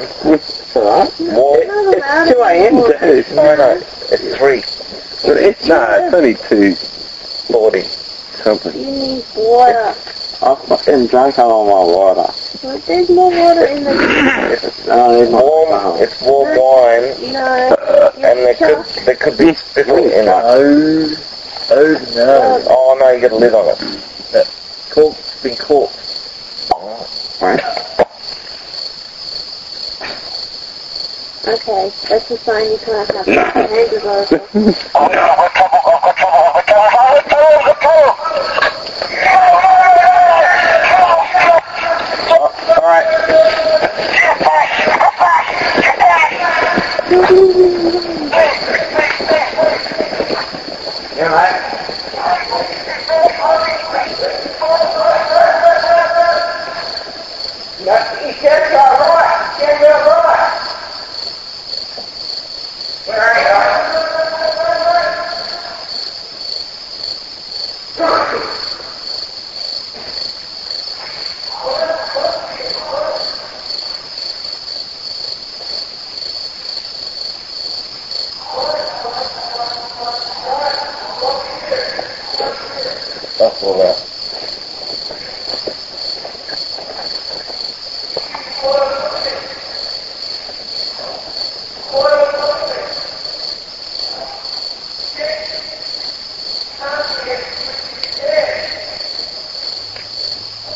wine. It's alright. Warm. It's 2 a.m. dude. No, no, it's three But it's, no, it's only 2 forty. something. You need water. I fucking drank all my water. Well, there's more water in the... No, there's my Warm. phone. It's warm wine, No. Uh, and there could there could be spittle in it. Oh, oh no. Oh no, you got a lid on it. Cork's been corked. Right. Okay, that's a sign you can't have your hands over. Oh no, I've got trouble, I've got trouble, I've got trouble, I've got trouble, I've got trouble. Alright. Yeah, mate. Yeah, he said it's That's all that.